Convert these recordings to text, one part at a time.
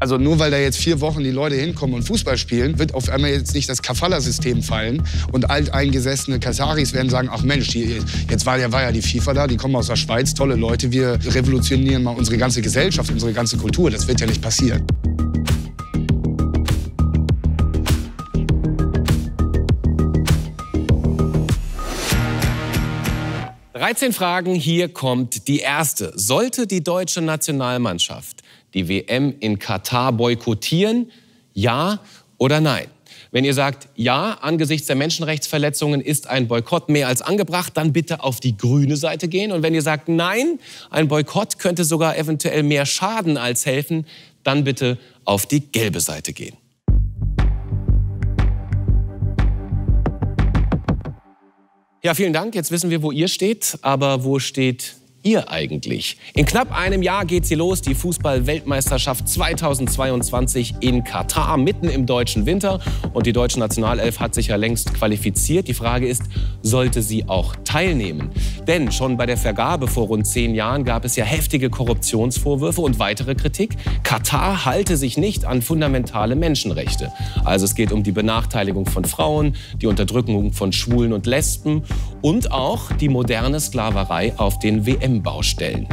Also nur weil da jetzt vier Wochen die Leute hinkommen und Fußball spielen, wird auf einmal jetzt nicht das Kafala-System fallen und alteingesessene Kasaris werden sagen, ach Mensch, die, jetzt war ja, war ja die FIFA da, die kommen aus der Schweiz, tolle Leute, wir revolutionieren mal unsere ganze Gesellschaft, unsere ganze Kultur. Das wird ja nicht passieren. 13 Fragen, hier kommt die erste. Sollte die deutsche Nationalmannschaft die WM in Katar boykottieren? Ja oder nein? Wenn ihr sagt, ja, angesichts der Menschenrechtsverletzungen ist ein Boykott mehr als angebracht, dann bitte auf die grüne Seite gehen. Und wenn ihr sagt, nein, ein Boykott könnte sogar eventuell mehr schaden als helfen, dann bitte auf die gelbe Seite gehen. Ja, vielen Dank. Jetzt wissen wir, wo ihr steht. Aber wo steht ihr eigentlich? In knapp einem Jahr geht sie los, die Fußball-Weltmeisterschaft 2022 in Katar, mitten im deutschen Winter. Und die deutsche Nationalelf hat sich ja längst qualifiziert. Die Frage ist, sollte sie auch teilnehmen? Denn schon bei der Vergabe vor rund zehn Jahren gab es ja heftige Korruptionsvorwürfe und weitere Kritik. Katar halte sich nicht an fundamentale Menschenrechte. Also es geht um die Benachteiligung von Frauen, die Unterdrückung von Schwulen und Lesben und auch die moderne Sklaverei auf den WM Baustellen.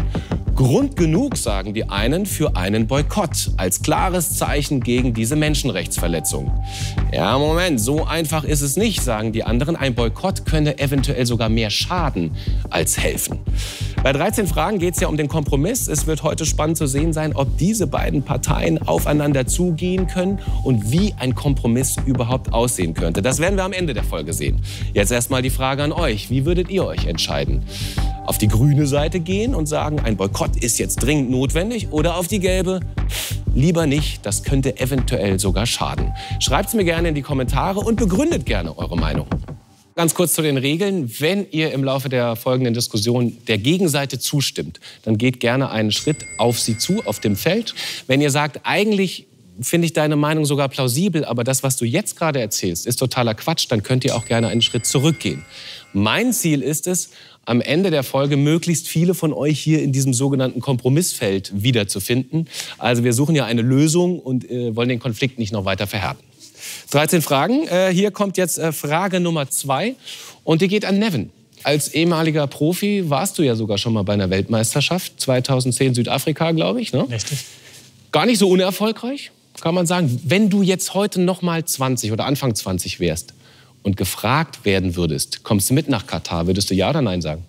Grund genug, sagen die einen, für einen Boykott als klares Zeichen gegen diese Menschenrechtsverletzung. Ja, Moment, so einfach ist es nicht, sagen die anderen. Ein Boykott könne eventuell sogar mehr schaden als helfen. Bei 13 Fragen geht es ja um den Kompromiss. Es wird heute spannend zu sehen sein, ob diese beiden Parteien aufeinander zugehen können und wie ein Kompromiss überhaupt aussehen könnte. Das werden wir am Ende der Folge sehen. Jetzt erstmal die Frage an euch. Wie würdet ihr euch entscheiden? Auf die grüne Seite gehen und sagen, ein Boykott ist jetzt dringend notwendig oder auf die gelbe? Lieber nicht, das könnte eventuell sogar schaden. Schreibt es mir gerne in die Kommentare und begründet gerne eure Meinung. Ganz kurz zu den Regeln. Wenn ihr im Laufe der folgenden Diskussion der Gegenseite zustimmt, dann geht gerne einen Schritt auf sie zu, auf dem Feld. Wenn ihr sagt, eigentlich finde ich deine Meinung sogar plausibel, aber das, was du jetzt gerade erzählst, ist totaler Quatsch, dann könnt ihr auch gerne einen Schritt zurückgehen. Mein Ziel ist es, am Ende der Folge möglichst viele von euch hier in diesem sogenannten Kompromissfeld wiederzufinden. Also wir suchen ja eine Lösung und äh, wollen den Konflikt nicht noch weiter verhärten. 13 Fragen. Äh, hier kommt jetzt äh, Frage Nummer zwei und die geht an Nevin. Als ehemaliger Profi warst du ja sogar schon mal bei einer Weltmeisterschaft, 2010 Südafrika, glaube ich. Ne? Richtig. Gar nicht so unerfolgreich, kann man sagen. Wenn du jetzt heute noch mal 20 oder Anfang 20 wärst und gefragt werden würdest, kommst du mit nach Katar, würdest du ja oder nein sagen?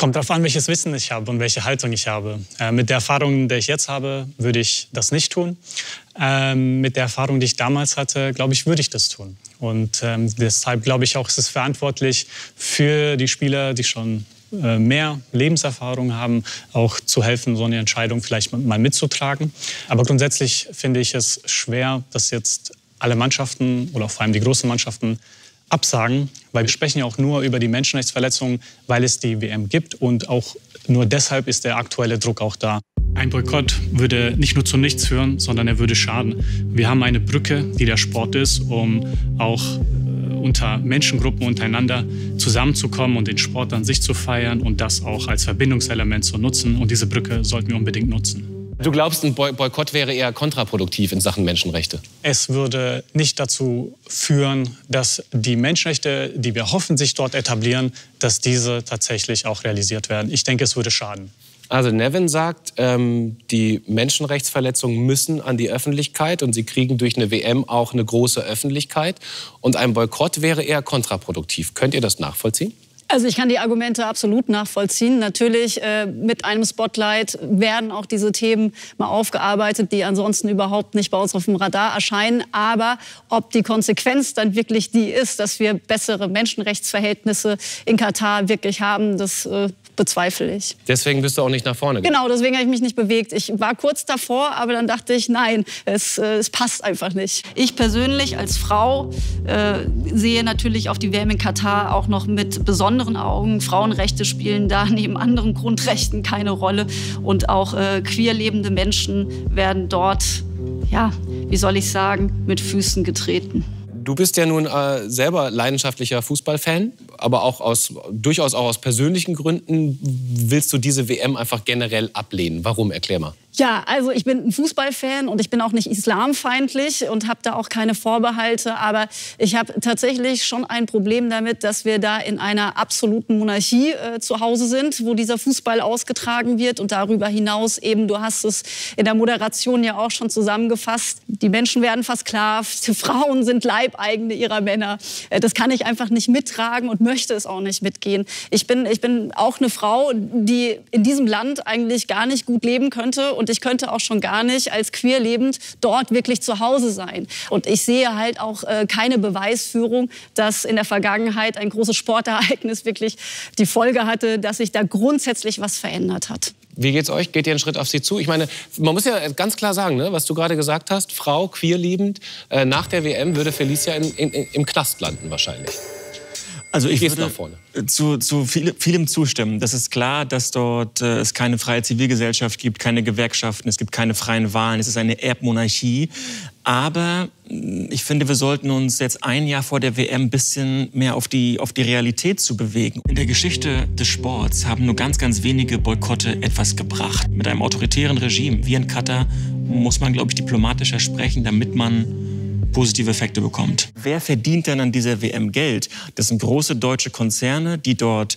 Kommt darauf an, welches Wissen ich habe und welche Haltung ich habe. Äh, mit der Erfahrung, die ich jetzt habe, würde ich das nicht tun. Ähm, mit der Erfahrung, die ich damals hatte, glaube ich, würde ich das tun. Und ähm, deshalb glaube ich auch, ist es verantwortlich für die Spieler, die schon äh, mehr Lebenserfahrung haben, auch zu helfen, so eine Entscheidung vielleicht mal mitzutragen. Aber grundsätzlich finde ich es schwer, dass jetzt alle Mannschaften oder vor allem die großen Mannschaften absagen, weil wir sprechen ja auch nur über die Menschenrechtsverletzungen, weil es die WM gibt und auch nur deshalb ist der aktuelle Druck auch da. Ein Boykott würde nicht nur zu nichts führen, sondern er würde schaden. Wir haben eine Brücke, die der Sport ist, um auch äh, unter Menschengruppen untereinander zusammenzukommen und den Sport an sich zu feiern und das auch als Verbindungselement zu nutzen. Und diese Brücke sollten wir unbedingt nutzen. Du glaubst, ein Boykott wäre eher kontraproduktiv in Sachen Menschenrechte? Es würde nicht dazu führen, dass die Menschenrechte, die wir hoffen, sich dort etablieren, dass diese tatsächlich auch realisiert werden. Ich denke, es würde schaden. Also Nevin sagt, ähm, die Menschenrechtsverletzungen müssen an die Öffentlichkeit und sie kriegen durch eine WM auch eine große Öffentlichkeit. Und ein Boykott wäre eher kontraproduktiv. Könnt ihr das nachvollziehen? Also ich kann die Argumente absolut nachvollziehen. Natürlich äh, mit einem Spotlight werden auch diese Themen mal aufgearbeitet, die ansonsten überhaupt nicht bei uns auf dem Radar erscheinen. Aber ob die Konsequenz dann wirklich die ist, dass wir bessere Menschenrechtsverhältnisse in Katar wirklich haben, das äh, bezweifle ich. Deswegen bist du auch nicht nach vorne gegangen? Genau, deswegen habe ich mich nicht bewegt. Ich war kurz davor, aber dann dachte ich, nein, es, äh, es passt einfach nicht. Ich persönlich als Frau äh, sehe natürlich auf die WM in Katar auch noch mit besonderen Augen. Frauenrechte spielen da neben anderen Grundrechten keine Rolle. Und auch äh, queer lebende Menschen werden dort, ja, wie soll ich sagen, mit Füßen getreten. Du bist ja nun äh, selber leidenschaftlicher Fußballfan, aber auch aus, durchaus auch aus persönlichen Gründen willst du diese WM einfach generell ablehnen. Warum? Erklär mal. Ja, also ich bin ein Fußballfan und ich bin auch nicht islamfeindlich und habe da auch keine Vorbehalte. Aber ich habe tatsächlich schon ein Problem damit, dass wir da in einer absoluten Monarchie äh, zu Hause sind, wo dieser Fußball ausgetragen wird und darüber hinaus eben, du hast es in der Moderation ja auch schon zusammengefasst, die Menschen werden versklavt, Frauen sind Leibeigene ihrer Männer. Äh, das kann ich einfach nicht mittragen und möchte es auch nicht mitgehen. Ich bin, ich bin auch eine Frau, die in diesem Land eigentlich gar nicht gut leben könnte und ich könnte auch schon gar nicht als queer lebend dort wirklich zu Hause sein. Und ich sehe halt auch äh, keine Beweisführung, dass in der Vergangenheit ein großes Sportereignis wirklich die Folge hatte, dass sich da grundsätzlich was verändert hat. Wie geht's euch? Geht ihr einen Schritt auf sie zu? Ich meine, man muss ja ganz klar sagen, ne, was du gerade gesagt hast, Frau, queer liebend, äh, nach der WM würde Felicia in, in, im Knast landen wahrscheinlich. Also ich würde zu, zu viel, vielem zustimmen. Das ist klar, dass dort äh, es keine freie Zivilgesellschaft gibt, keine Gewerkschaften, es gibt keine freien Wahlen, es ist eine Erbmonarchie. Aber mm, ich finde, wir sollten uns jetzt ein Jahr vor der WM ein bisschen mehr auf die, auf die Realität zu bewegen. In der Geschichte des Sports haben nur ganz, ganz wenige Boykotte etwas gebracht. Mit einem autoritären Regime wie in Katar muss man, glaube ich, diplomatischer sprechen, damit man positive Effekte bekommt. Wer verdient denn an dieser WM Geld? Das sind große deutsche Konzerne, die dort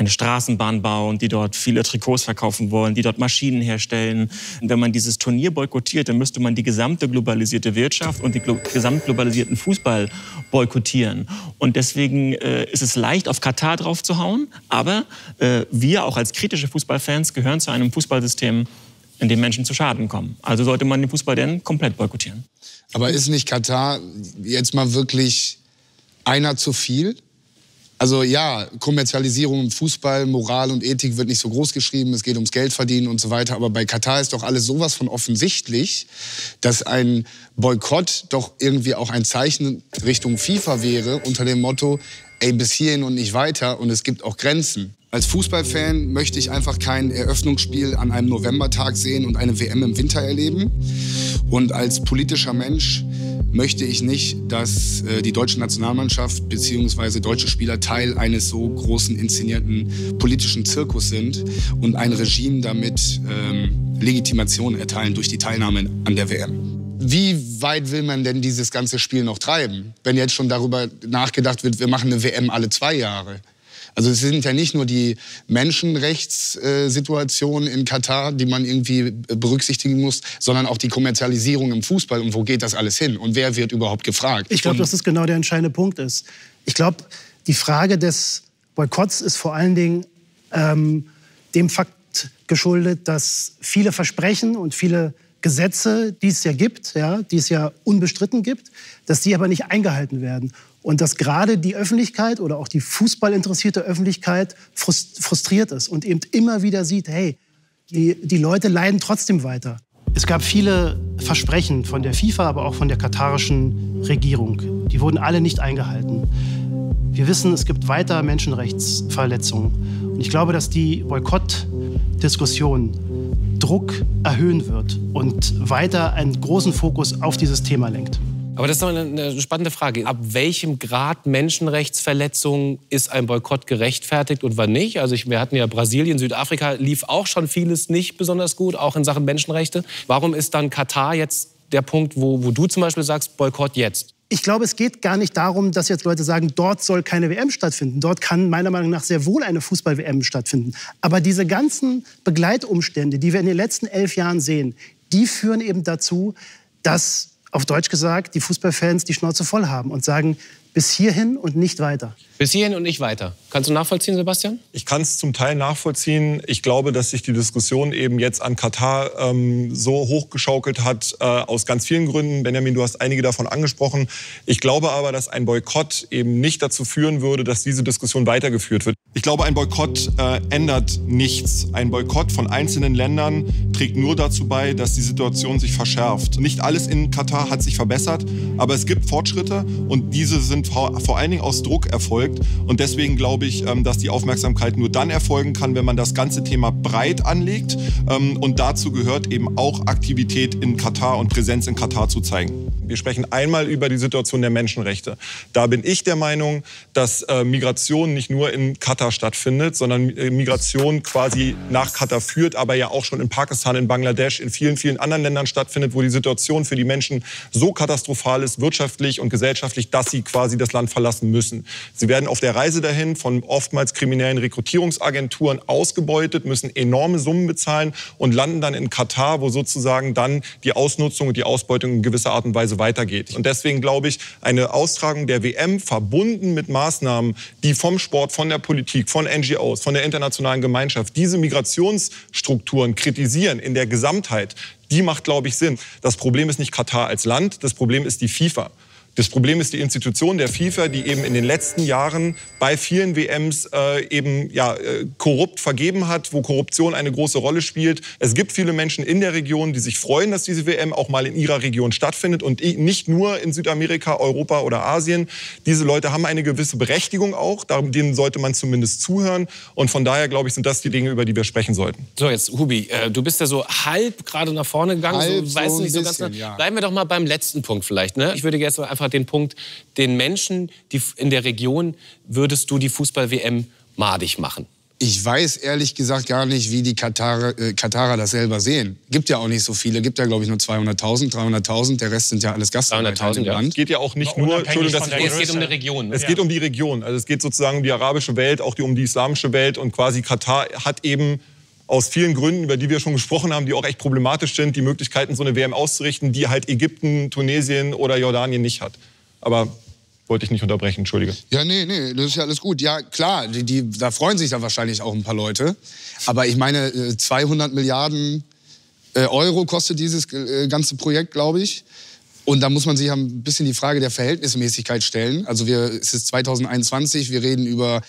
eine Straßenbahn bauen, die dort viele Trikots verkaufen wollen, die dort Maschinen herstellen. Und wenn man dieses Turnier boykottiert, dann müsste man die gesamte globalisierte Wirtschaft und den gesamtglobalisierten Fußball boykottieren. Und deswegen äh, ist es leicht, auf Katar drauf zu hauen. Aber äh, wir auch als kritische Fußballfans gehören zu einem Fußballsystem, in dem Menschen zu Schaden kommen. Also sollte man den Fußball denn komplett boykottieren. Aber ist nicht Katar jetzt mal wirklich einer zu viel? Also ja, Kommerzialisierung im Fußball, Moral und Ethik wird nicht so groß geschrieben, es geht ums Geld verdienen und so weiter. Aber bei Katar ist doch alles sowas von offensichtlich, dass ein Boykott doch irgendwie auch ein Zeichen Richtung FIFA wäre, unter dem Motto, ey, bis hierhin und nicht weiter und es gibt auch Grenzen. Als Fußballfan möchte ich einfach kein Eröffnungsspiel an einem Novembertag sehen und eine WM im Winter erleben. Und als politischer Mensch möchte ich nicht, dass äh, die deutsche Nationalmannschaft bzw. deutsche Spieler Teil eines so großen inszenierten politischen Zirkus sind und ein Regime damit ähm, Legitimation erteilen durch die Teilnahme an der WM. Wie weit will man denn dieses ganze Spiel noch treiben, wenn jetzt schon darüber nachgedacht wird, wir machen eine WM alle zwei Jahre? Also es sind ja nicht nur die Menschenrechtssituationen in Katar, die man irgendwie berücksichtigen muss, sondern auch die Kommerzialisierung im Fußball und wo geht das alles hin und wer wird überhaupt gefragt. Ich glaube, dass das genau der entscheidende Punkt ist. Ich glaube, die Frage des Boykotts ist vor allen Dingen ähm, dem Fakt geschuldet, dass viele Versprechen und viele Gesetze, die es ja gibt, ja, die es ja unbestritten gibt, dass die aber nicht eingehalten werden. Und dass gerade die Öffentlichkeit oder auch die fußballinteressierte Öffentlichkeit frustriert ist und eben immer wieder sieht, hey, die, die Leute leiden trotzdem weiter. Es gab viele Versprechen von der FIFA, aber auch von der katarischen Regierung. Die wurden alle nicht eingehalten. Wir wissen, es gibt weiter Menschenrechtsverletzungen. Und ich glaube, dass die Boykottdiskussion Druck erhöhen wird und weiter einen großen Fokus auf dieses Thema lenkt. Aber das ist doch eine spannende Frage. Ab welchem Grad Menschenrechtsverletzung ist ein Boykott gerechtfertigt und wann nicht? Also ich, wir hatten ja Brasilien, Südafrika lief auch schon vieles nicht besonders gut, auch in Sachen Menschenrechte. Warum ist dann Katar jetzt der Punkt, wo, wo du zum Beispiel sagst, Boykott jetzt? Ich glaube, es geht gar nicht darum, dass jetzt Leute sagen, dort soll keine WM stattfinden. Dort kann meiner Meinung nach sehr wohl eine Fußball-WM stattfinden. Aber diese ganzen Begleitumstände, die wir in den letzten elf Jahren sehen, die führen eben dazu, dass auf Deutsch gesagt, die Fußballfans die Schnauze voll haben und sagen, bis hierhin und nicht weiter. Bis hierhin und nicht weiter. Kannst du nachvollziehen, Sebastian? Ich kann es zum Teil nachvollziehen. Ich glaube, dass sich die Diskussion eben jetzt an Katar ähm, so hochgeschaukelt hat, äh, aus ganz vielen Gründen. Benjamin, du hast einige davon angesprochen. Ich glaube aber, dass ein Boykott eben nicht dazu führen würde, dass diese Diskussion weitergeführt wird. Ich glaube, ein Boykott äh, ändert nichts. Ein Boykott von einzelnen Ländern trägt nur dazu bei, dass die Situation sich verschärft. Nicht alles in Katar hat sich verbessert, aber es gibt Fortschritte und diese sind vor, vor allen Dingen aus Druck erfolgt. Und deswegen glaube ich, ähm, dass die Aufmerksamkeit nur dann erfolgen kann, wenn man das ganze Thema breit anlegt. Ähm, und dazu gehört eben auch Aktivität in Katar und Präsenz in Katar zu zeigen. Wir sprechen einmal über die Situation der Menschenrechte. Da bin ich der Meinung, dass äh, Migration nicht nur in Katar stattfindet, sondern äh, Migration quasi nach Katar führt, aber ja auch schon in Pakistan, in Bangladesch, in vielen, vielen anderen Ländern stattfindet, wo die Situation für die Menschen so katastrophal ist, wirtschaftlich und gesellschaftlich, dass sie quasi das Land verlassen müssen. Sie werden auf der Reise dahin von oftmals kriminellen Rekrutierungsagenturen ausgebeutet, müssen enorme Summen bezahlen und landen dann in Katar, wo sozusagen dann die Ausnutzung und die Ausbeutung in gewisser Art und Weise weitergeht. Und deswegen glaube ich, eine Austragung der WM verbunden mit Maßnahmen, die vom Sport, von der Politik, von NGOs, von der internationalen Gemeinschaft diese Migrationsstrukturen kritisieren in der Gesamtheit, die macht, glaube ich, Sinn. Das Problem ist nicht Katar als Land, das Problem ist die FIFA. Das Problem ist die Institution der FIFA, die eben in den letzten Jahren bei vielen WMs äh, eben ja, äh, korrupt vergeben hat, wo Korruption eine große Rolle spielt. Es gibt viele Menschen in der Region, die sich freuen, dass diese WM auch mal in ihrer Region stattfindet und nicht nur in Südamerika, Europa oder Asien. Diese Leute haben eine gewisse Berechtigung auch, denen sollte man zumindest zuhören. Und von daher, glaube ich, sind das die Dinge, über die wir sprechen sollten. So, jetzt Hubi, äh, du bist ja so halb gerade nach vorne gegangen. Halb so, weißt so nicht so ganz bisschen, genau. ja. Bleiben wir doch mal beim letzten Punkt vielleicht. Ne? Ich würde jetzt einfach den Punkt, den Menschen die in der Region würdest du die Fußball-WM madig machen. Ich weiß ehrlich gesagt gar nicht, wie die Katarer, äh, Katarer das selber sehen. Gibt ja auch nicht so viele. Gibt ja, glaube ich, nur 200.000, 300.000. Der Rest sind ja alles Gastarbeiter 300.000, im ja. Land. Es geht ja auch nicht Aber nur, Entschuldigung, ich Es geht um eine Region. Ne? Es geht um die Region. Also es geht sozusagen um die arabische Welt, auch die, um die islamische Welt. Und quasi Katar hat eben aus vielen Gründen, über die wir schon gesprochen haben, die auch echt problematisch sind, die Möglichkeiten, so eine WM auszurichten, die halt Ägypten, Tunesien oder Jordanien nicht hat. Aber wollte ich nicht unterbrechen, entschuldige. Ja, nee, nee, das ist ja alles gut. Ja, klar, die, die, da freuen sich da wahrscheinlich auch ein paar Leute. Aber ich meine, äh, 200 Milliarden äh, Euro kostet dieses äh, ganze Projekt, glaube ich. Und da muss man sich ein bisschen die Frage der Verhältnismäßigkeit stellen. Also wir, es ist 2021, wir reden über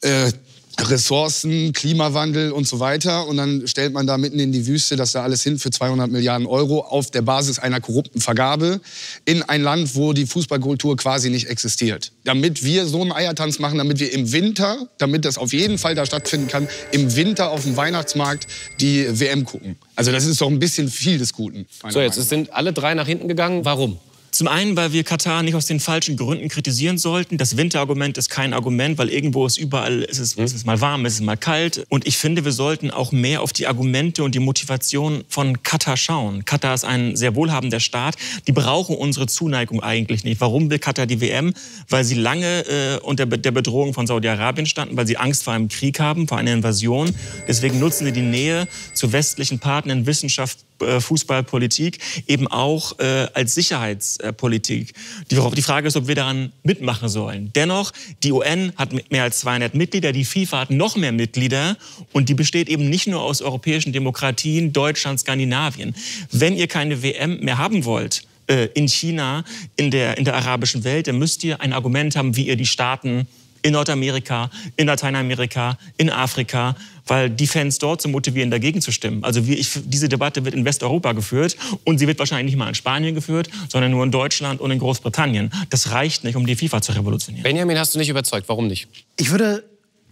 äh, Ressourcen, Klimawandel und so weiter. Und dann stellt man da mitten in die Wüste das da alles hin für 200 Milliarden Euro auf der Basis einer korrupten Vergabe in ein Land, wo die Fußballkultur quasi nicht existiert. Damit wir so einen Eiertanz machen, damit wir im Winter, damit das auf jeden Fall da stattfinden kann, im Winter auf dem Weihnachtsmarkt die WM gucken. Also das ist doch ein bisschen viel des Guten. So, jetzt Meinung sind alle drei nach hinten gegangen. Warum? Zum einen, weil wir Katar nicht aus den falschen Gründen kritisieren sollten. Das Winterargument ist kein Argument, weil irgendwo ist überall, ist es, ist es mal warm, ist es mal kalt. Und ich finde, wir sollten auch mehr auf die Argumente und die Motivation von Katar schauen. Katar ist ein sehr wohlhabender Staat. Die brauchen unsere Zuneigung eigentlich nicht. Warum will Katar die WM? Weil sie lange äh, unter der Bedrohung von Saudi-Arabien standen, weil sie Angst vor einem Krieg haben, vor einer Invasion. Deswegen nutzen sie die Nähe zu westlichen Partnern, Wissenschaft, äh, Fußball, Politik eben auch äh, als Sicherheitspolitik. Die, die Frage ist, ob wir daran mitmachen sollen. Dennoch, die UN hat mehr als 200 Mitglieder, die FIFA hat noch mehr Mitglieder und die besteht eben nicht nur aus europäischen Demokratien, Deutschland, Skandinavien. Wenn ihr keine WM mehr haben wollt, äh, in China, in der, in der arabischen Welt, dann müsst ihr ein Argument haben, wie ihr die Staaten in Nordamerika, in Lateinamerika, in Afrika, weil die Fans dort zu motivieren, dagegen zu stimmen. Also wie ich, diese Debatte wird in Westeuropa geführt und sie wird wahrscheinlich nicht mal in Spanien geführt, sondern nur in Deutschland und in Großbritannien. Das reicht nicht, um die FIFA zu revolutionieren. Benjamin, hast du nicht überzeugt? Warum nicht? Ich würde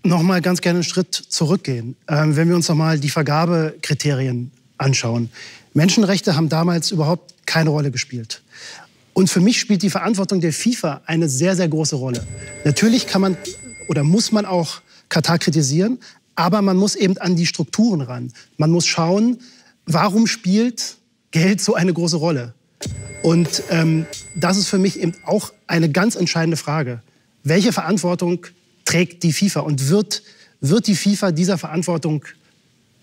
noch mal ganz gerne einen Schritt zurückgehen, ähm, wenn wir uns noch mal die Vergabekriterien anschauen. Menschenrechte haben damals überhaupt keine Rolle gespielt. Und für mich spielt die Verantwortung der FIFA eine sehr, sehr große Rolle. Natürlich kann man oder muss man auch Katar kritisieren, aber man muss eben an die Strukturen ran. Man muss schauen, warum spielt Geld so eine große Rolle? Und ähm, das ist für mich eben auch eine ganz entscheidende Frage. Welche Verantwortung trägt die FIFA und wird, wird die FIFA dieser Verantwortung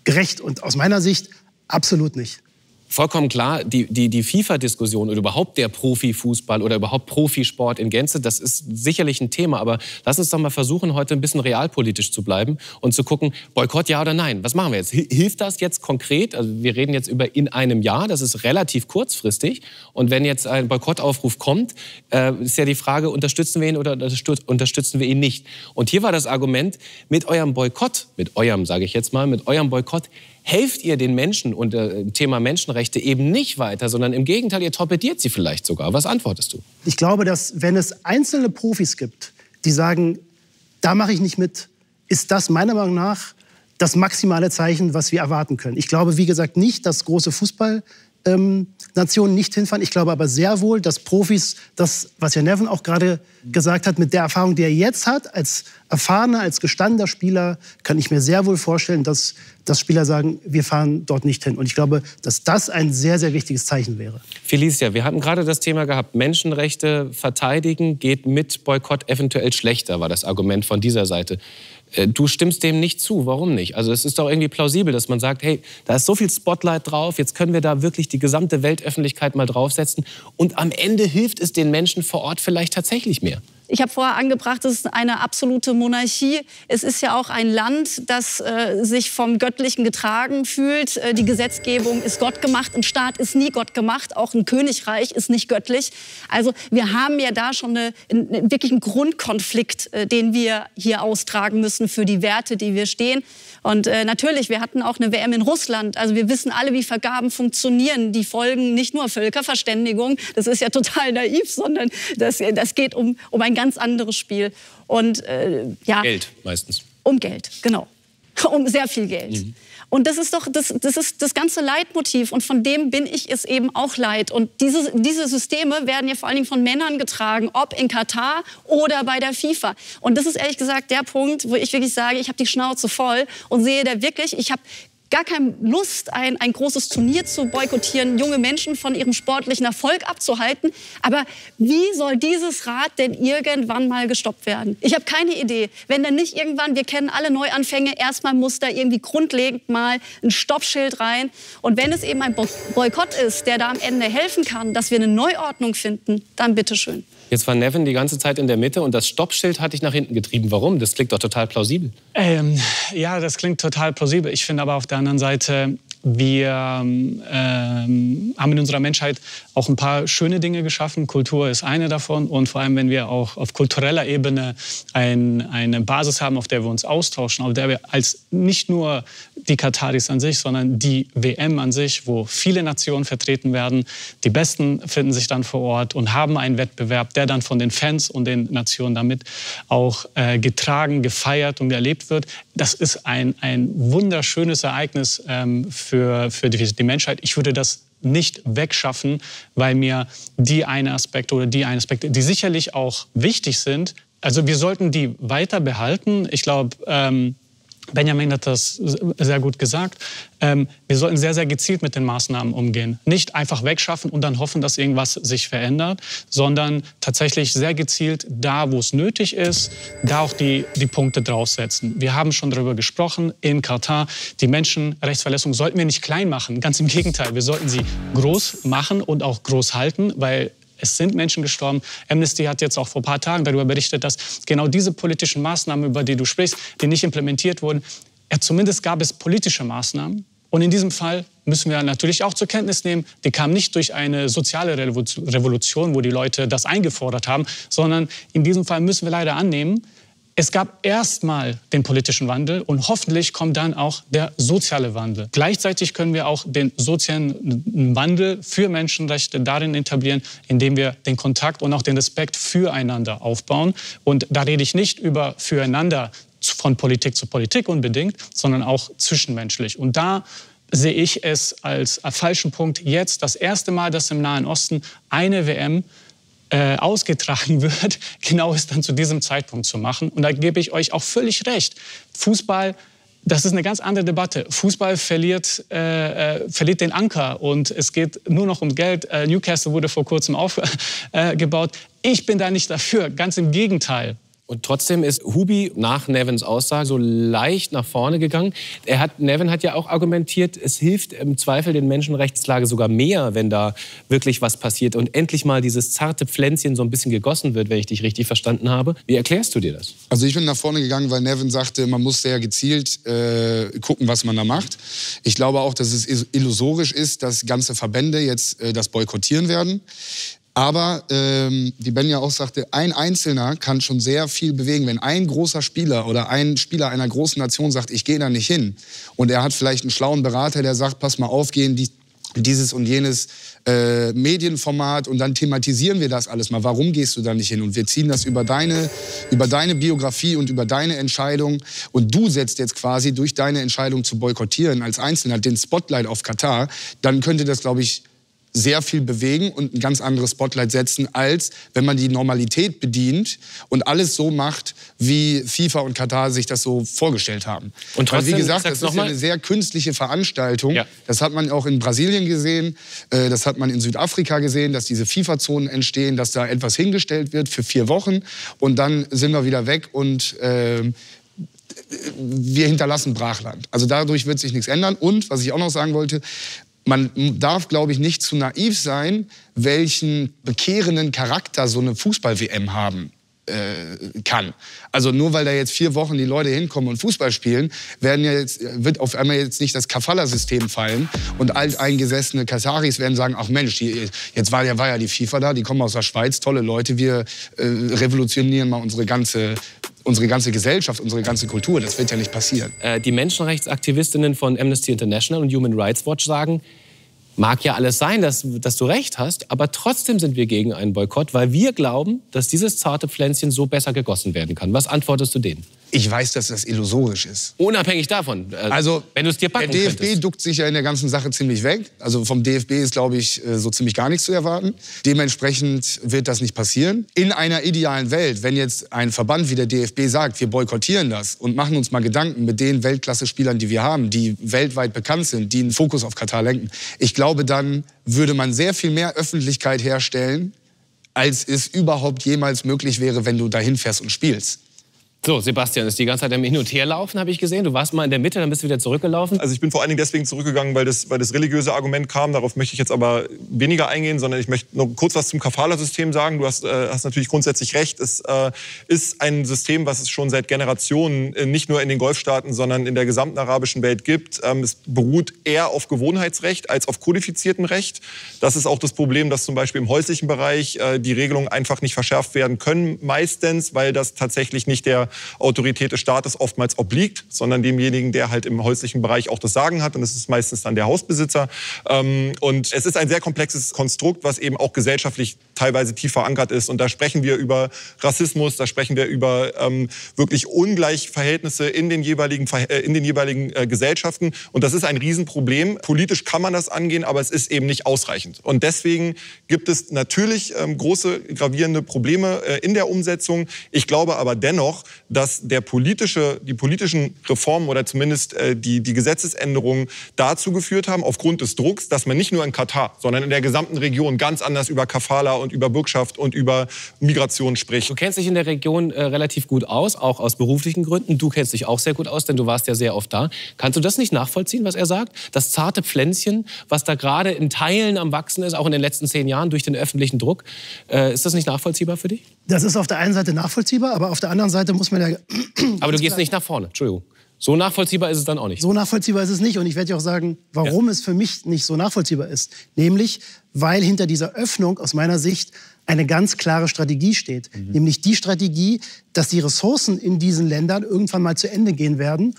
gerecht? Und aus meiner Sicht absolut nicht. Vollkommen klar, die, die, die FIFA-Diskussion oder überhaupt der Profifußball oder überhaupt Profisport in Gänze, das ist sicherlich ein Thema. Aber lass uns doch mal versuchen, heute ein bisschen realpolitisch zu bleiben und zu gucken, Boykott ja oder nein. Was machen wir jetzt? Hilft das jetzt konkret? Also wir reden jetzt über in einem Jahr, das ist relativ kurzfristig. Und wenn jetzt ein Boykottaufruf kommt, äh, ist ja die Frage, unterstützen wir ihn oder unterstützen wir ihn nicht? Und hier war das Argument, mit eurem Boykott, mit eurem, sage ich jetzt mal, mit eurem Boykott helft ihr den Menschen und äh, Thema Menschenrechte eben nicht weiter, sondern im Gegenteil, ihr torpediert sie vielleicht sogar. Was antwortest du? Ich glaube, dass wenn es einzelne Profis gibt, die sagen, da mache ich nicht mit, ist das meiner Meinung nach das maximale Zeichen, was wir erwarten können. Ich glaube, wie gesagt, nicht, dass große Fußball ähm, Nationen nicht hinfahren. Ich glaube aber sehr wohl, dass Profis, das, was ja Nevin auch gerade gesagt hat, mit der Erfahrung, die er jetzt hat, als erfahrener, als gestandener Spieler, kann ich mir sehr wohl vorstellen, dass, dass Spieler sagen, wir fahren dort nicht hin. Und ich glaube, dass das ein sehr, sehr wichtiges Zeichen wäre. Felicia, wir hatten gerade das Thema gehabt, Menschenrechte verteidigen geht mit Boykott eventuell schlechter, war das Argument von dieser Seite. Äh, du stimmst dem nicht zu. Warum nicht? Also es ist doch irgendwie plausibel, dass man sagt, hey, da ist so viel Spotlight drauf, jetzt können wir da wirklich die gesamte Weltöffentlichkeit mal draufsetzen und am Ende hilft es den Menschen vor Ort vielleicht tatsächlich mehr. Ich habe vorher angebracht, es ist eine absolute Monarchie. Es ist ja auch ein Land, das äh, sich vom Göttlichen getragen fühlt. Äh, die Gesetzgebung ist Gott gemacht. Ein Staat ist nie Gott gemacht. Auch ein Königreich ist nicht göttlich. Also wir haben ja da schon eine, eine, wirklich einen Grundkonflikt, äh, den wir hier austragen müssen für die Werte, die wir stehen. Und äh, natürlich, wir hatten auch eine WM in Russland. Also wir wissen alle, wie Vergaben funktionieren. Die folgen nicht nur Völkerverständigung, das ist ja total naiv, sondern das, das geht um, um ein ganz anderes Spiel. Und äh, ja. Geld meistens. Um Geld, genau. Um sehr viel Geld. Mhm. Und das ist doch das, das, ist das ganze Leitmotiv. Und von dem bin ich es eben auch leid. Und diese, diese Systeme werden ja vor allen Dingen von Männern getragen, ob in Katar oder bei der FIFA. Und das ist ehrlich gesagt der Punkt, wo ich wirklich sage, ich habe die Schnauze voll und sehe da wirklich, ich habe gar keine Lust, ein, ein großes Turnier zu boykottieren, junge Menschen von ihrem sportlichen Erfolg abzuhalten. Aber wie soll dieses Rad denn irgendwann mal gestoppt werden? Ich habe keine Idee. Wenn dann nicht irgendwann, wir kennen alle Neuanfänge, erstmal muss da irgendwie grundlegend mal ein Stoppschild rein. Und wenn es eben ein Boykott ist, der da am Ende helfen kann, dass wir eine Neuordnung finden, dann bitteschön. Jetzt war Nevin die ganze Zeit in der Mitte und das Stoppschild hat dich nach hinten getrieben. Warum? Das klingt doch total plausibel. Ähm, ja, das klingt total plausibel. Ich finde aber auf der anderen Seite, wir ähm, haben in unserer Menschheit auch ein paar schöne Dinge geschaffen. Kultur ist eine davon. Und vor allem, wenn wir auch auf kultureller Ebene ein, eine Basis haben, auf der wir uns austauschen, auf der wir als nicht nur die Kataris an sich, sondern die WM an sich, wo viele Nationen vertreten werden. Die Besten finden sich dann vor Ort und haben einen Wettbewerb, der dann von den Fans und den Nationen damit auch äh, getragen, gefeiert und erlebt wird. Das ist ein, ein wunderschönes Ereignis ähm, für, für die, die Menschheit. Ich würde das nicht wegschaffen, weil mir die eine Aspekte oder die eine Aspekte, die sicherlich auch wichtig sind, also wir sollten die weiter behalten. Ich glaube, ähm, Benjamin hat das sehr gut gesagt. Ähm, wir sollten sehr, sehr gezielt mit den Maßnahmen umgehen. Nicht einfach wegschaffen und dann hoffen, dass irgendwas sich verändert, sondern tatsächlich sehr gezielt da, wo es nötig ist, da auch die, die Punkte draufsetzen. Wir haben schon darüber gesprochen in Katar. Die Menschenrechtsverletzungen sollten wir nicht klein machen. Ganz im Gegenteil, wir sollten sie groß machen und auch groß halten, weil es sind Menschen gestorben. Amnesty hat jetzt auch vor ein paar Tagen darüber berichtet, dass genau diese politischen Maßnahmen, über die du sprichst, die nicht implementiert wurden, ja, zumindest gab es politische Maßnahmen. Und in diesem Fall müssen wir natürlich auch zur Kenntnis nehmen, die kam nicht durch eine soziale Revolution, wo die Leute das eingefordert haben, sondern in diesem Fall müssen wir leider annehmen, es gab erstmal den politischen Wandel und hoffentlich kommt dann auch der soziale Wandel. Gleichzeitig können wir auch den sozialen Wandel für Menschenrechte darin etablieren, indem wir den Kontakt und auch den Respekt füreinander aufbauen. Und da rede ich nicht über füreinander von Politik zu Politik unbedingt, sondern auch zwischenmenschlich. Und da sehe ich es als falschen Punkt jetzt das erste Mal, dass im Nahen Osten eine WM äh, ausgetragen wird, genau ist dann zu diesem Zeitpunkt zu machen. Und da gebe ich euch auch völlig recht. Fußball das ist eine ganz andere Debatte. Fußball verliert, äh, äh, verliert den Anker und es geht nur noch um Geld. Äh, Newcastle wurde vor kurzem aufgebaut. Äh, ich bin da nicht dafür, ganz im Gegenteil. Und trotzdem ist Hubi nach Nevins Aussage so leicht nach vorne gegangen. Er hat, Nevin hat ja auch argumentiert, es hilft im Zweifel den Menschenrechtslage sogar mehr, wenn da wirklich was passiert und endlich mal dieses zarte Pflänzchen so ein bisschen gegossen wird, wenn ich dich richtig verstanden habe. Wie erklärst du dir das? Also ich bin nach vorne gegangen, weil Nevin sagte, man muss sehr gezielt äh, gucken, was man da macht. Ich glaube auch, dass es illusorisch ist, dass ganze Verbände jetzt äh, das boykottieren werden. Aber ähm, die Ben ja auch sagte, ein Einzelner kann schon sehr viel bewegen. Wenn ein großer Spieler oder ein Spieler einer großen Nation sagt, ich gehe da nicht hin, und er hat vielleicht einen schlauen Berater, der sagt, pass mal auf, gehen die, dieses und jenes äh, Medienformat und dann thematisieren wir das alles mal. Warum gehst du da nicht hin? Und wir ziehen das über deine, über deine Biografie und über deine Entscheidung. Und du setzt jetzt quasi durch deine Entscheidung zu boykottieren als Einzelner den Spotlight auf Katar. Dann könnte das, glaube ich, sehr viel bewegen und ein ganz anderes Spotlight setzen, als wenn man die Normalität bedient und alles so macht, wie FIFA und Katar sich das so vorgestellt haben. Und trotzdem, Weil, wie gesagt, das ist ja eine sehr künstliche Veranstaltung. Ja. Das hat man auch in Brasilien gesehen, äh, das hat man in Südafrika gesehen, dass diese FIFA-Zonen entstehen, dass da etwas hingestellt wird für vier Wochen und dann sind wir wieder weg und äh, wir hinterlassen Brachland. Also dadurch wird sich nichts ändern. Und was ich auch noch sagen wollte, man darf, glaube ich, nicht zu naiv sein, welchen bekehrenden Charakter so eine Fußball-WM haben äh, kann. Also nur weil da jetzt vier Wochen die Leute hinkommen und Fußball spielen, werden ja jetzt, wird auf einmal jetzt nicht das Kafala-System fallen und alteingesessene Kasaris werden sagen, ach Mensch, die, jetzt war ja, war ja die FIFA da, die kommen aus der Schweiz, tolle Leute, wir äh, revolutionieren mal unsere ganze unsere ganze Gesellschaft, unsere ganze Kultur. Das wird ja nicht passieren. Äh, die Menschenrechtsaktivistinnen von Amnesty International und Human Rights Watch sagen, Mag ja alles sein, dass, dass du recht hast, aber trotzdem sind wir gegen einen Boykott, weil wir glauben, dass dieses zarte Pflänzchen so besser gegossen werden kann. Was antwortest du denen? Ich weiß, dass das illusorisch ist. Unabhängig davon. Äh, also, wenn du es dir packen Der DFB könntest. duckt sich ja in der ganzen Sache ziemlich weg. Also vom DFB ist, glaube ich, äh, so ziemlich gar nichts zu erwarten. Dementsprechend wird das nicht passieren. In einer idealen Welt, wenn jetzt ein Verband wie der DFB sagt, wir boykottieren das und machen uns mal Gedanken mit den Weltklasse-Spielern, die wir haben, die weltweit bekannt sind, die einen Fokus auf Katar lenken. Ich glaube, dann würde man sehr viel mehr Öffentlichkeit herstellen, als es überhaupt jemals möglich wäre, wenn du dahin fährst und spielst. So, Sebastian ist die ganze Zeit im Hin- und Herlaufen, habe ich gesehen. Du warst mal in der Mitte, dann bist du wieder zurückgelaufen. Also ich bin vor allen Dingen deswegen zurückgegangen, weil das, weil das religiöse Argument kam. Darauf möchte ich jetzt aber weniger eingehen, sondern ich möchte noch kurz was zum Kafala-System sagen. Du hast, äh, hast natürlich grundsätzlich recht. Es äh, ist ein System, was es schon seit Generationen äh, nicht nur in den Golfstaaten, sondern in der gesamten arabischen Welt gibt. Ähm, es beruht eher auf Gewohnheitsrecht als auf kodifiziertem Recht. Das ist auch das Problem, dass zum Beispiel im häuslichen Bereich äh, die Regelungen einfach nicht verschärft werden können, meistens, weil das tatsächlich nicht der Autorität des Staates oftmals obliegt, sondern demjenigen, der halt im häuslichen Bereich auch das Sagen hat. Und das ist meistens dann der Hausbesitzer. Ähm, und es ist ein sehr komplexes Konstrukt, was eben auch gesellschaftlich teilweise tief verankert ist. Und da sprechen wir über Rassismus, da sprechen wir über ähm, wirklich Ungleichverhältnisse in den jeweiligen, äh, in den jeweiligen äh, Gesellschaften. Und das ist ein Riesenproblem. Politisch kann man das angehen, aber es ist eben nicht ausreichend. Und deswegen gibt es natürlich ähm, große gravierende Probleme äh, in der Umsetzung. Ich glaube aber dennoch, dass der politische, die politischen Reformen oder zumindest äh, die, die Gesetzesänderungen dazu geführt haben, aufgrund des Drucks, dass man nicht nur in Katar, sondern in der gesamten Region ganz anders über Kafala und über Bürgschaft und über Migration spricht. Du kennst dich in der Region äh, relativ gut aus, auch aus beruflichen Gründen. Du kennst dich auch sehr gut aus, denn du warst ja sehr oft da. Kannst du das nicht nachvollziehen, was er sagt? Das zarte Pflänzchen, was da gerade in Teilen am Wachsen ist, auch in den letzten zehn Jahren durch den öffentlichen Druck. Äh, ist das nicht nachvollziehbar für dich? Das ist auf der einen Seite nachvollziehbar, aber auf der anderen Seite muss man ja. Aber du gehst nicht nach vorne, Entschuldigung. So nachvollziehbar ist es dann auch nicht. So nachvollziehbar ist es nicht. Und ich werde dir auch sagen, warum ja. es für mich nicht so nachvollziehbar ist. Nämlich, weil hinter dieser Öffnung aus meiner Sicht eine ganz klare Strategie steht. Mhm. Nämlich die Strategie, dass die Ressourcen in diesen Ländern irgendwann mal zu Ende gehen werden.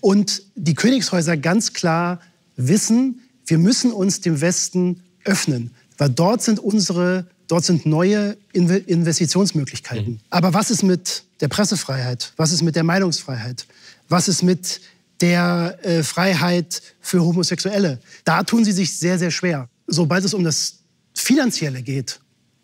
Und die Königshäuser ganz klar wissen, wir müssen uns dem Westen öffnen. Weil dort sind unsere Dort sind neue Investitionsmöglichkeiten. Mhm. Aber was ist mit der Pressefreiheit? Was ist mit der Meinungsfreiheit? Was ist mit der äh, Freiheit für Homosexuelle? Da tun sie sich sehr, sehr schwer. Sobald es um das Finanzielle geht,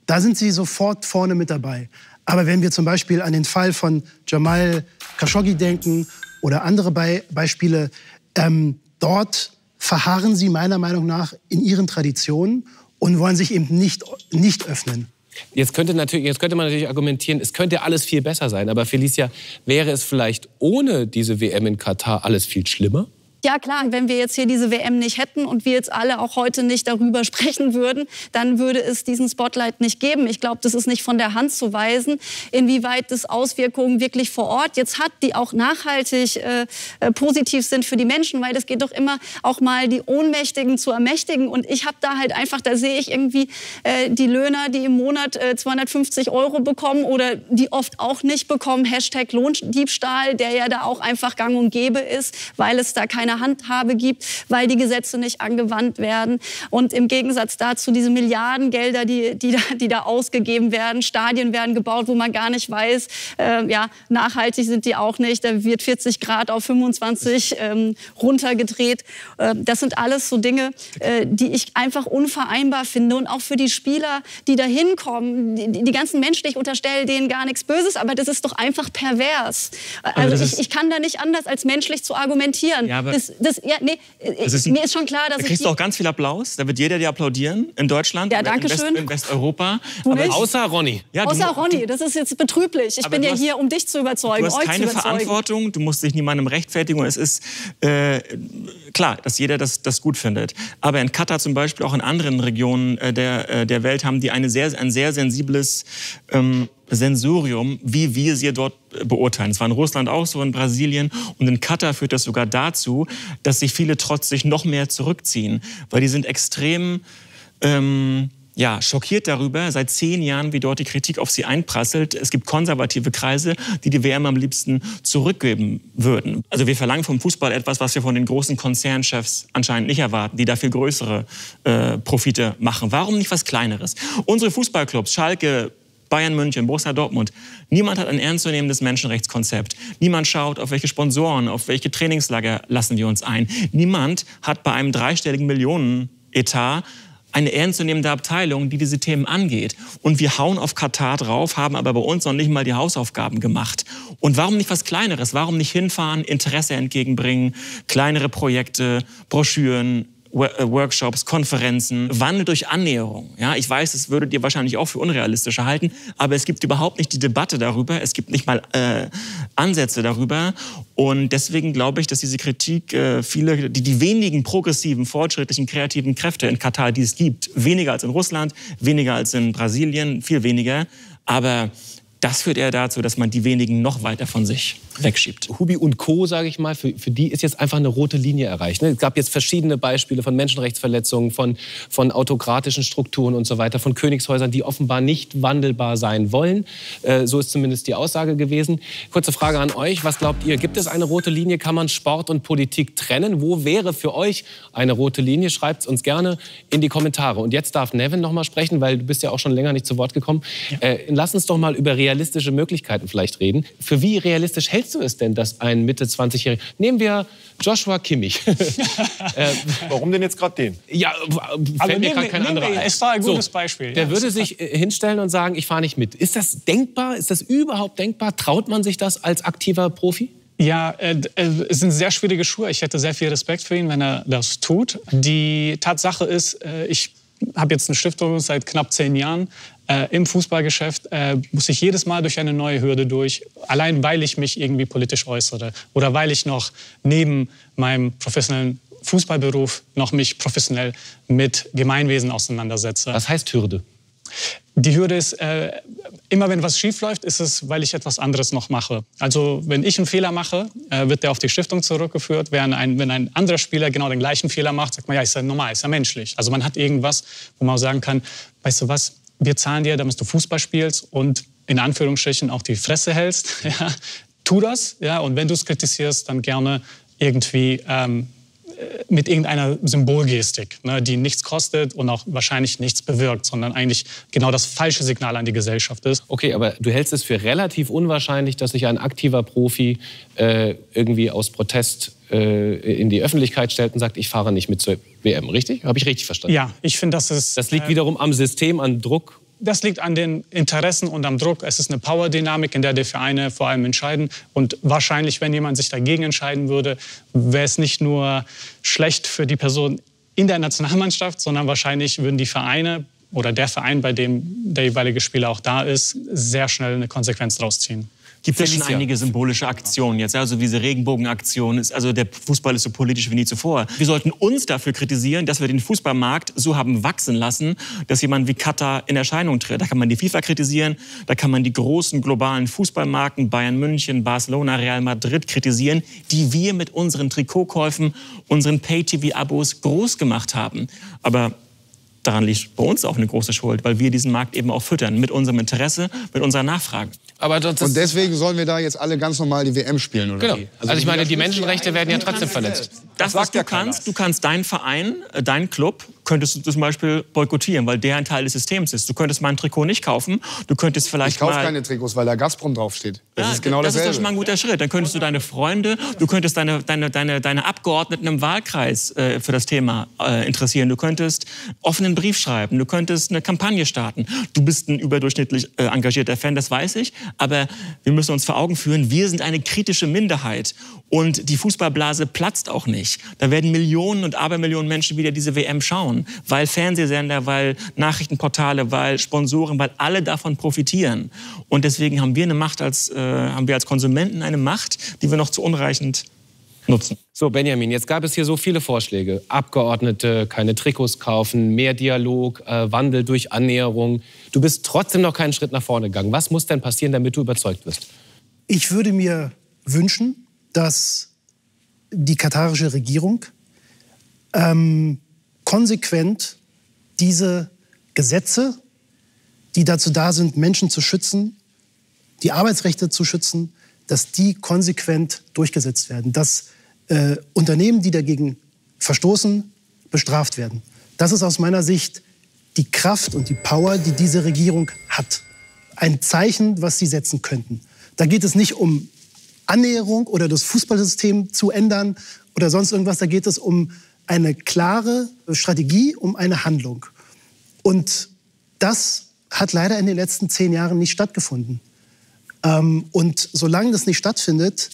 da sind sie sofort vorne mit dabei. Aber wenn wir zum Beispiel an den Fall von Jamal Khashoggi denken oder andere Be Beispiele, ähm, dort verharren sie meiner Meinung nach in ihren Traditionen und wollen sich eben nicht, nicht öffnen. Jetzt könnte, natürlich, jetzt könnte man natürlich argumentieren, es könnte alles viel besser sein. Aber Felicia, wäre es vielleicht ohne diese WM in Katar alles viel schlimmer? Ja klar, wenn wir jetzt hier diese WM nicht hätten und wir jetzt alle auch heute nicht darüber sprechen würden, dann würde es diesen Spotlight nicht geben. Ich glaube, das ist nicht von der Hand zu weisen, inwieweit das Auswirkungen wirklich vor Ort jetzt hat, die auch nachhaltig äh, äh positiv sind für die Menschen, weil es geht doch immer auch mal die Ohnmächtigen zu ermächtigen. Und ich habe da halt einfach, da sehe ich irgendwie äh, die Löhner, die im Monat äh, 250 Euro bekommen oder die oft auch nicht bekommen. Hashtag Lohndiebstahl, der ja da auch einfach gang und gäbe ist, weil es da keine Handhabe gibt, weil die Gesetze nicht angewandt werden. Und im Gegensatz dazu diese Milliardengelder, die, die, da, die da ausgegeben werden, Stadien werden gebaut, wo man gar nicht weiß, äh, ja, nachhaltig sind die auch nicht. Da wird 40 Grad auf 25 ähm, runtergedreht. Äh, das sind alles so Dinge, äh, die ich einfach unvereinbar finde. Und auch für die Spieler, die da hinkommen, die, die ganzen Menschen, ich unterstelle denen gar nichts Böses, aber das ist doch einfach pervers. Also ich, ich kann da nicht anders als menschlich zu argumentieren. Ja, das, das, ja, nee, ist mir ist schon klar, dass da kriegst du auch ganz viel Applaus. Da wird jeder dir applaudieren in Deutschland, ja, danke in, West, in Westeuropa. Aber außer Ronny. Ja, außer du, Ronny. Das ist jetzt betrüblich. Ich bin ja hier, um dich zu überzeugen, du hast keine Verantwortung. Du musst dich niemandem rechtfertigen. Es ist äh, klar, dass jeder das, das gut findet. Aber in Katar zum Beispiel, auch in anderen Regionen äh, der, äh, der Welt, haben die eine sehr, ein sehr sensibles ähm, Sensorium, wie wir sie dort beurteilen. Es war in Russland auch so, in Brasilien und in Katar führt das sogar dazu, dass sich viele trotzig noch mehr zurückziehen, weil die sind extrem ähm, ja, schockiert darüber, seit zehn Jahren, wie dort die Kritik auf sie einprasselt. Es gibt konservative Kreise, die die WM am liebsten zurückgeben würden. Also wir verlangen vom Fußball etwas, was wir von den großen Konzernchefs anscheinend nicht erwarten, die da viel größere äh, Profite machen. Warum nicht was Kleineres? Unsere Fußballclubs, Schalke, Bayern München, Borussia Dortmund. Niemand hat ein ernstzunehmendes Menschenrechtskonzept. Niemand schaut, auf welche Sponsoren, auf welche Trainingslager lassen wir uns ein. Niemand hat bei einem dreistelligen Millionenetat eine ernstzunehmende Abteilung, die diese Themen angeht. Und wir hauen auf Katar drauf, haben aber bei uns noch nicht mal die Hausaufgaben gemacht. Und warum nicht was Kleineres? Warum nicht hinfahren, Interesse entgegenbringen, kleinere Projekte, Broschüren, Workshops, Konferenzen, Wandel durch Annäherung. Ja, ich weiß, das würdet ihr wahrscheinlich auch für unrealistischer halten, aber es gibt überhaupt nicht die Debatte darüber, es gibt nicht mal äh, Ansätze darüber und deswegen glaube ich, dass diese Kritik äh, viele, die, die wenigen progressiven, fortschrittlichen, kreativen Kräfte in Katar, die es gibt, weniger als in Russland, weniger als in Brasilien, viel weniger, aber das führt eher dazu, dass man die wenigen noch weiter von sich wegschiebt. Hubi und Co., sage ich mal, für, für die ist jetzt einfach eine rote Linie erreicht. Ne? Es gab jetzt verschiedene Beispiele von Menschenrechtsverletzungen, von, von autokratischen Strukturen und so weiter, von Königshäusern, die offenbar nicht wandelbar sein wollen. Äh, so ist zumindest die Aussage gewesen. Kurze Frage an euch. Was glaubt ihr? Gibt es eine rote Linie? Kann man Sport und Politik trennen? Wo wäre für euch eine rote Linie? Schreibt es uns gerne in die Kommentare. Und jetzt darf Nevin noch mal sprechen, weil du bist ja auch schon länger nicht zu Wort gekommen. Ja. Äh, lass uns doch mal über realistische Möglichkeiten vielleicht reden. Für wie realistisch hältst du es denn, dass ein Mitte 20-Jähriger, nehmen wir Joshua Kimmich. äh, Warum denn jetzt gerade den? Ja, fällt also mir gerade kein anderer ein. Es war ein gutes so, Beispiel. Der ja, würde sich äh, hinstellen und sagen, ich fahre nicht mit. Ist das denkbar? Ist das überhaupt denkbar? Traut man sich das als aktiver Profi? Ja, äh, äh, es sind sehr schwierige Schuhe. Ich hätte sehr viel Respekt für ihn, wenn er das tut. Die Tatsache ist, ich habe jetzt eine Stiftung seit knapp zehn Jahren. Äh, Im Fußballgeschäft äh, muss ich jedes Mal durch eine neue Hürde durch, allein weil ich mich irgendwie politisch äußere oder weil ich noch neben meinem professionellen Fußballberuf noch mich professionell mit Gemeinwesen auseinandersetze. Was heißt Hürde? Die Hürde ist, äh, immer wenn was schief läuft, ist es, weil ich etwas anderes noch mache. Also wenn ich einen Fehler mache, äh, wird der auf die Stiftung zurückgeführt. Während ein, wenn ein anderer Spieler genau den gleichen Fehler macht, sagt man, ja, ist ja normal, ist ja menschlich. Also man hat irgendwas, wo man sagen kann, weißt du was, wir zahlen dir, damit du Fußball spielst und in Anführungsstrichen auch die Fresse hältst. Ja, tu das, ja, und wenn du es kritisierst, dann gerne irgendwie ähm, mit irgendeiner Symbolgestik, ne, die nichts kostet und auch wahrscheinlich nichts bewirkt, sondern eigentlich genau das falsche Signal an die Gesellschaft ist. Okay, aber du hältst es für relativ unwahrscheinlich, dass sich ein aktiver Profi äh, irgendwie aus Protest äh, in die Öffentlichkeit stellt und sagt, ich fahre nicht mit zur WM, richtig? Habe ich richtig verstanden? Ja, ich finde, das ist... Das liegt äh, wiederum am System, an Druck das liegt an den Interessen und am Druck. Es ist eine Power-Dynamik, in der die Vereine vor allem entscheiden. Und wahrscheinlich, wenn jemand sich dagegen entscheiden würde, wäre es nicht nur schlecht für die Person in der Nationalmannschaft, sondern wahrscheinlich würden die Vereine oder der Verein, bei dem der jeweilige Spieler auch da ist, sehr schnell eine Konsequenz daraus ziehen. Gibt es schon einige symbolische Aktionen jetzt. Also diese Regenbogenaktion ist, also der Fußball ist so politisch wie nie zuvor. Wir sollten uns dafür kritisieren, dass wir den Fußballmarkt so haben wachsen lassen, dass jemand wie Katar in Erscheinung tritt. Da kann man die FIFA kritisieren, da kann man die großen globalen Fußballmarken Bayern München, Barcelona, Real Madrid kritisieren, die wir mit unseren Trikotkäufen, unseren Pay-TV-Abos groß gemacht haben. Aber daran liegt bei uns auch eine große Schuld, weil wir diesen Markt eben auch füttern mit unserem Interesse, mit unserer Nachfrage. Aber das, und deswegen sollen wir da jetzt alle ganz normal die WM spielen, oder genau. Also, also ich meine, die Menschenrechte werden ja trotzdem verletzt. Das, was du kannst, du kannst deinen Verein, äh, deinen Club könntest du zum Beispiel boykottieren, weil der ein Teil des Systems ist. Du könntest mein Trikot nicht kaufen. Du könntest vielleicht Ich kaufe keine Trikots, weil da Gazprom draufsteht. Das ja, ist genau das dasselbe. ist doch schon mal ein guter Schritt. Dann könntest du deine Freunde, du könntest deine, deine, deine, deine Abgeordneten im Wahlkreis äh, für das Thema äh, interessieren. Du könntest offenen Brief schreiben. Du könntest eine Kampagne starten. Du bist ein überdurchschnittlich äh, engagierter Fan, das weiß ich. Aber wir müssen uns vor Augen führen, wir sind eine kritische Minderheit. Und die Fußballblase platzt auch nicht. Da werden Millionen und Abermillionen Menschen wieder diese WM schauen, weil Fernsehsender, weil Nachrichtenportale, weil Sponsoren, weil alle davon profitieren. Und deswegen haben wir eine Macht als, äh, haben wir als Konsumenten eine Macht, die wir noch zu unreichend nutzen. So, Benjamin, jetzt gab es hier so viele Vorschläge. Abgeordnete, keine Trikots kaufen, mehr Dialog, äh, Wandel durch Annäherung. Du bist trotzdem noch keinen Schritt nach vorne gegangen. Was muss denn passieren, damit du überzeugt wirst? Ich würde mir wünschen, dass die katarische Regierung ähm, konsequent diese Gesetze, die dazu da sind, Menschen zu schützen, die Arbeitsrechte zu schützen, dass die konsequent durchgesetzt werden, dass äh, Unternehmen, die dagegen verstoßen, bestraft werden. Das ist aus meiner Sicht die Kraft und die Power, die diese Regierung hat. Ein Zeichen, was sie setzen könnten. Da geht es nicht um Annäherung oder das Fußballsystem zu ändern oder sonst irgendwas. Da geht es um eine klare Strategie, um eine Handlung. Und das hat leider in den letzten zehn Jahren nicht stattgefunden. Ähm, und solange das nicht stattfindet,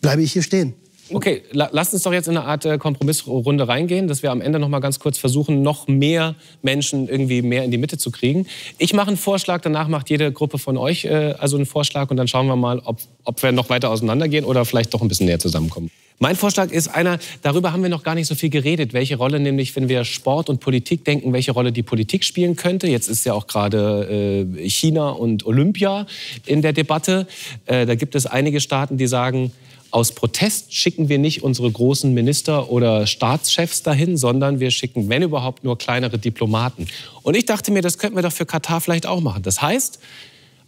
bleibe ich hier stehen. Okay, la lasst uns doch jetzt in eine Art äh, Kompromissrunde reingehen, dass wir am Ende noch mal ganz kurz versuchen, noch mehr Menschen irgendwie mehr in die Mitte zu kriegen. Ich mache einen Vorschlag, danach macht jede Gruppe von euch äh, also einen Vorschlag und dann schauen wir mal, ob, ob wir noch weiter auseinandergehen oder vielleicht doch ein bisschen näher zusammenkommen. Mein Vorschlag ist einer, darüber haben wir noch gar nicht so viel geredet, welche Rolle nämlich, wenn wir Sport und Politik denken, welche Rolle die Politik spielen könnte. Jetzt ist ja auch gerade äh, China und Olympia in der Debatte. Äh, da gibt es einige Staaten, die sagen, aus Protest schicken wir nicht unsere großen Minister oder Staatschefs dahin, sondern wir schicken, wenn überhaupt, nur kleinere Diplomaten. Und ich dachte mir, das könnten wir doch für Katar vielleicht auch machen. Das heißt,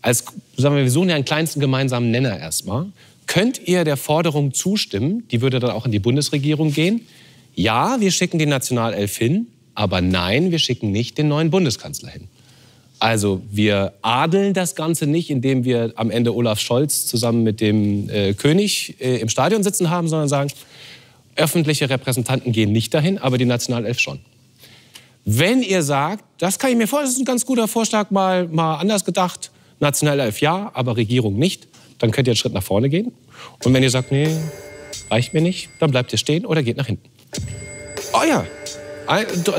als, sagen wir, wir suchen ja einen kleinsten gemeinsamen Nenner erstmal. Könnt ihr der Forderung zustimmen, die würde dann auch in die Bundesregierung gehen? Ja, wir schicken die Nationalelf hin, aber nein, wir schicken nicht den neuen Bundeskanzler hin. Also wir adeln das Ganze nicht, indem wir am Ende Olaf Scholz zusammen mit dem äh, König äh, im Stadion sitzen haben, sondern sagen, öffentliche Repräsentanten gehen nicht dahin, aber die Nationalelf schon. Wenn ihr sagt, das kann ich mir vorstellen, das ist ein ganz guter Vorschlag, mal, mal anders gedacht, Nationalelf ja, aber Regierung nicht, dann könnt ihr einen Schritt nach vorne gehen. Und wenn ihr sagt, nee, reicht mir nicht, dann bleibt ihr stehen oder geht nach hinten. Oh ja,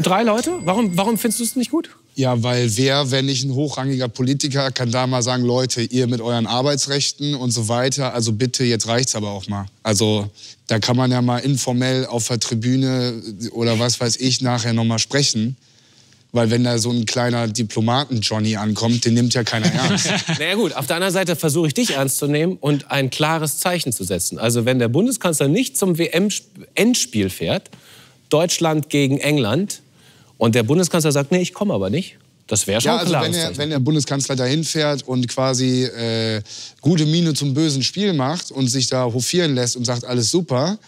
drei Leute, warum, warum findest du es nicht gut? Ja, weil wer, wenn nicht ein hochrangiger Politiker, kann da mal sagen, Leute, ihr mit euren Arbeitsrechten und so weiter, also bitte, jetzt reicht's aber auch mal. Also da kann man ja mal informell auf der Tribüne oder was weiß ich nachher noch mal sprechen. Weil wenn da so ein kleiner Diplomaten-Johnny ankommt, den nimmt ja keiner ernst. naja gut, auf der anderen Seite versuche ich dich ernst zu nehmen und ein klares Zeichen zu setzen. Also wenn der Bundeskanzler nicht zum WM-Endspiel fährt, Deutschland gegen England, und der Bundeskanzler sagt, nee, ich komme aber nicht. Das wäre schon ja, also klar. Wenn, er, wenn der Bundeskanzler dahin fährt und quasi äh, gute Miene zum bösen Spiel macht und sich da hofieren lässt und sagt, alles super,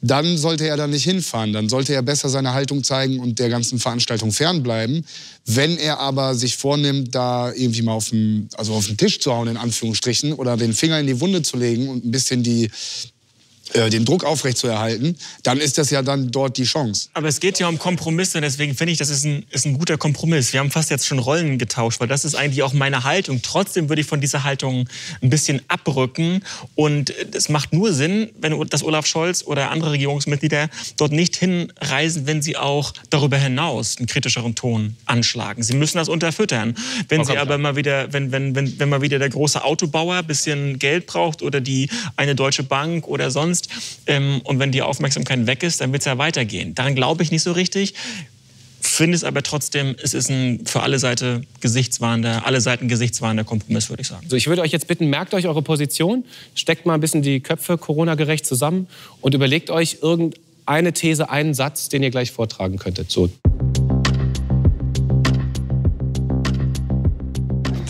dann sollte er da nicht hinfahren. Dann sollte er besser seine Haltung zeigen und der ganzen Veranstaltung fernbleiben. Wenn er aber sich vornimmt, da irgendwie mal auf den, also auf den Tisch zu hauen, in Anführungsstrichen, oder den Finger in die Wunde zu legen und ein bisschen die äh, den Druck aufrechtzuerhalten, dann ist das ja dann dort die Chance. Aber es geht ja um Kompromisse, deswegen finde ich, das ist ein, ist ein guter Kompromiss. Wir haben fast jetzt schon Rollen getauscht, weil das ist eigentlich auch meine Haltung. Trotzdem würde ich von dieser Haltung ein bisschen abrücken. Und es macht nur Sinn, wenn das Olaf Scholz oder andere Regierungsmitglieder dort nicht hinreisen, wenn sie auch darüber hinaus einen kritischeren Ton anschlagen. Sie müssen das unterfüttern. Wenn sie aber mal wieder, wenn, wenn, wenn, wenn mal wieder der große Autobauer ein bisschen Geld braucht oder die eine deutsche Bank oder sonst kannst. Ähm, und wenn die Aufmerksamkeit weg ist, dann wird es ja weitergehen. Daran glaube ich nicht so richtig. Finde es aber trotzdem, es ist ein für alle Seiten gesichtswahrender, alle Seiten gesichtswahrender Kompromiss, würde ich sagen. So, ich würde euch jetzt bitten, merkt euch eure Position, steckt mal ein bisschen die Köpfe Corona-gerecht zusammen und überlegt euch irgendeine These, einen Satz, den ihr gleich vortragen könntet. So.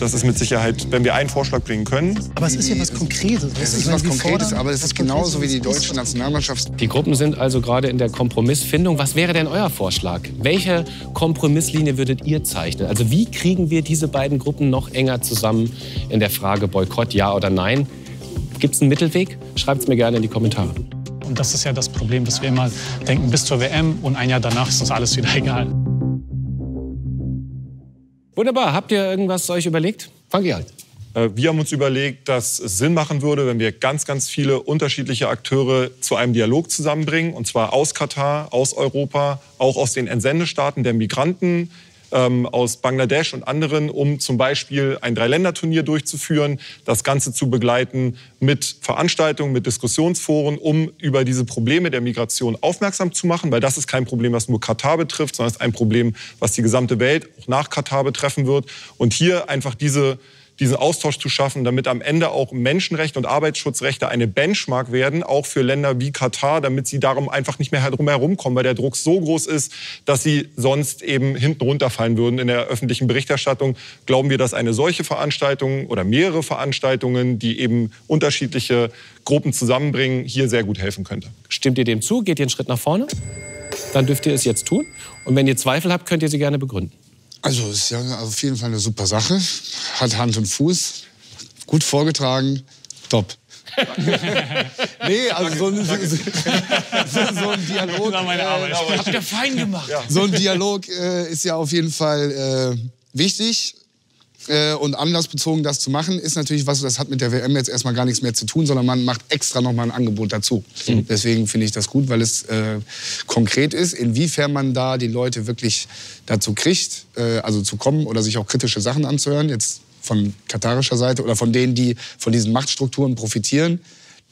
Das ist mit Sicherheit, wenn wir einen Vorschlag bringen können. Aber es ist ja was Konkretes. Es ist was Konkretes, aber es ist genauso wie die deutsche Nationalmannschaft. Die Gruppen sind also gerade in der Kompromissfindung. Was wäre denn euer Vorschlag? Welche Kompromisslinie würdet ihr zeichnen? Also wie kriegen wir diese beiden Gruppen noch enger zusammen in der Frage Boykott, ja oder nein? Gibt es einen Mittelweg? Schreibt es mir gerne in die Kommentare. Und das ist ja das Problem, dass wir immer denken, bis zur WM und ein Jahr danach ist uns alles wieder egal. Wunderbar. Habt ihr irgendwas euch überlegt? Fang ihr halt. Äh, wir haben uns überlegt, dass es Sinn machen würde, wenn wir ganz, ganz viele unterschiedliche Akteure zu einem Dialog zusammenbringen. Und zwar aus Katar, aus Europa, auch aus den Entsendestaaten der Migranten, ähm, aus Bangladesch und anderen, um zum Beispiel ein Dreiländerturnier durchzuführen, das Ganze zu begleiten mit Veranstaltungen, mit Diskussionsforen, um über diese Probleme der Migration aufmerksam zu machen, weil das ist kein Problem, was nur Katar betrifft, sondern es ist ein Problem, was die gesamte Welt auch nach Katar betreffen wird. Und hier einfach diese diesen Austausch zu schaffen, damit am Ende auch Menschenrechte und Arbeitsschutzrechte eine Benchmark werden, auch für Länder wie Katar, damit sie darum einfach nicht mehr drum herumkommen, weil der Druck so groß ist, dass sie sonst eben hinten runterfallen würden in der öffentlichen Berichterstattung. Glauben wir, dass eine solche Veranstaltung oder mehrere Veranstaltungen, die eben unterschiedliche Gruppen zusammenbringen, hier sehr gut helfen könnte. Stimmt ihr dem zu? Geht ihr einen Schritt nach vorne? Dann dürft ihr es jetzt tun. Und wenn ihr Zweifel habt, könnt ihr sie gerne begründen. Also ist ja auf jeden Fall eine super Sache. Hat Hand und Fuß, gut vorgetragen, top. nee, also so ein, so, so, so ein Dialog. Das war meine Arbeit. Äh, habt ihr fein gemacht. So ein Dialog äh, ist ja auf jeden Fall äh, wichtig. Äh, und anlassbezogen das zu machen, ist natürlich was, das hat mit der WM jetzt erstmal gar nichts mehr zu tun, sondern man macht extra nochmal ein Angebot dazu. Mhm. Deswegen finde ich das gut, weil es äh, konkret ist, inwiefern man da die Leute wirklich dazu kriegt, äh, also zu kommen oder sich auch kritische Sachen anzuhören, jetzt von katarischer Seite oder von denen, die von diesen Machtstrukturen profitieren.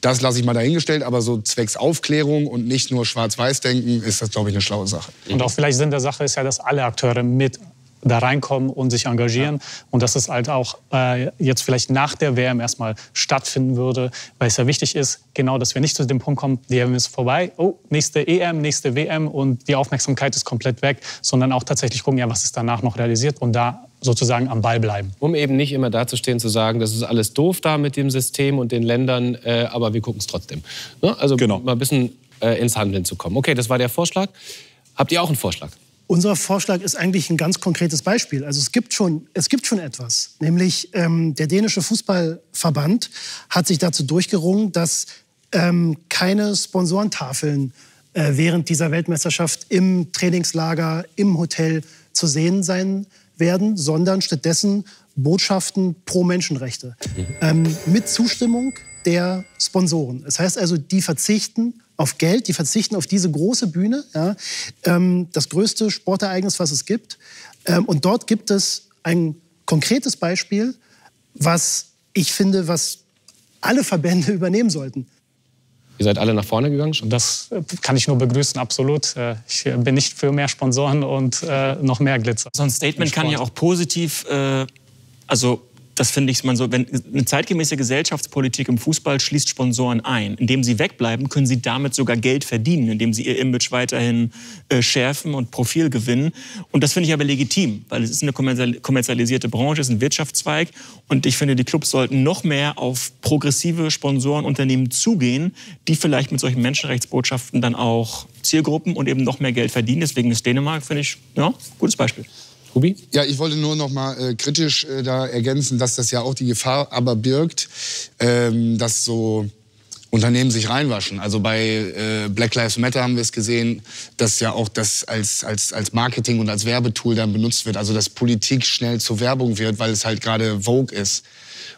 Das lasse ich mal dahingestellt, aber so zwecks Aufklärung und nicht nur Schwarz-Weiß-Denken ist das, glaube ich, eine schlaue Sache. Und auch vielleicht Sinn der Sache ist ja, dass alle Akteure mit da reinkommen und sich engagieren. Ja. Und dass es halt auch äh, jetzt vielleicht nach der WM erstmal stattfinden würde, weil es ja wichtig ist, genau, dass wir nicht zu dem Punkt kommen, die WM ist vorbei, oh, nächste EM, nächste WM und die Aufmerksamkeit ist komplett weg, sondern auch tatsächlich gucken, ja, was ist danach noch realisiert und da sozusagen am Ball bleiben. Um eben nicht immer dazustehen, zu sagen, das ist alles doof da mit dem System und den Ländern, äh, aber wir gucken es trotzdem. Ne? Also genau. mal ein bisschen äh, ins Handeln zu kommen. Okay, das war der Vorschlag. Habt ihr auch einen Vorschlag? Unser Vorschlag ist eigentlich ein ganz konkretes Beispiel. Also es gibt schon, es gibt schon etwas. Nämlich ähm, der dänische Fußballverband hat sich dazu durchgerungen, dass ähm, keine Sponsorentafeln äh, während dieser Weltmeisterschaft im Trainingslager, im Hotel zu sehen sein werden, sondern stattdessen Botschaften pro Menschenrechte mhm. ähm, mit Zustimmung der Sponsoren. Das heißt also, die verzichten auf Geld, die verzichten auf diese große Bühne, ja, ähm, das größte Sportereignis, was es gibt. Ähm, und dort gibt es ein konkretes Beispiel, was ich finde, was alle Verbände übernehmen sollten. Ihr seid alle nach vorne gegangen schon? Das äh, kann ich nur begrüßen, absolut. Äh, ich bin nicht für mehr Sponsoren und äh, noch mehr Glitzer. So ein Statement kann ja auch positiv, also das finde ich man so, wenn eine zeitgemäße Gesellschaftspolitik im Fußball schließt Sponsoren ein. Indem sie wegbleiben, können sie damit sogar Geld verdienen, indem sie ihr Image weiterhin äh, schärfen und Profil gewinnen. Und das finde ich aber legitim, weil es ist eine kommerzialisierte Branche, es ist ein Wirtschaftszweig. Und ich finde, die Clubs sollten noch mehr auf progressive Sponsorenunternehmen zugehen, die vielleicht mit solchen Menschenrechtsbotschaften dann auch Zielgruppen und eben noch mehr Geld verdienen. Deswegen ist Dänemark, finde ich, ja, gutes Beispiel. Rubi? Ja, ich wollte nur noch mal äh, kritisch äh, da ergänzen, dass das ja auch die Gefahr aber birgt, ähm, dass so Unternehmen sich reinwaschen. Also bei äh, Black Lives Matter haben wir es gesehen, dass ja auch das als, als, als Marketing und als Werbetool dann benutzt wird. Also dass Politik schnell zur Werbung wird, weil es halt gerade Vogue ist.